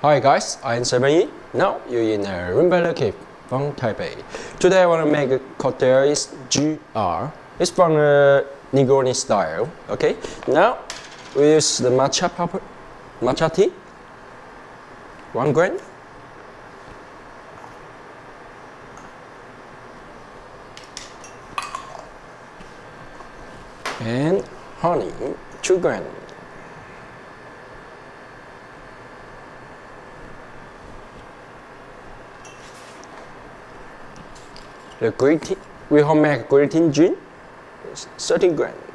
Hi guys, I'm Seven Now you're in uh, a Room by Le Kief from Taipei. Today I want to make a cocktail is GIR. It's from uh, a Negroni style. Okay. Now we use the matcha pulp, matcha tea. One gram. And honey, two gram. The tea, we will make tea gin, 30 gram.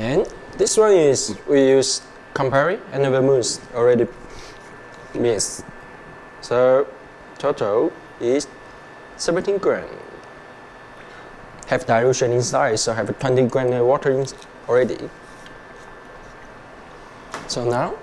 And this one is we use Campari and vermouth already mixed. So total is 17 gram. Have dilution inside, so have 20 gram of water in already. So now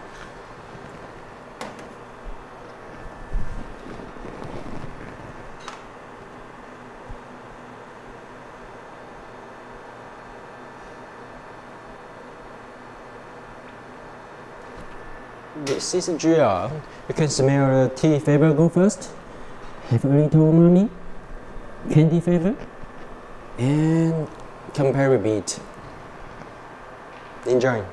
This is GIR. You can smell the tea uh, flavor go first. Have a little umami, candy flavor, and Campari beet. Enjoy.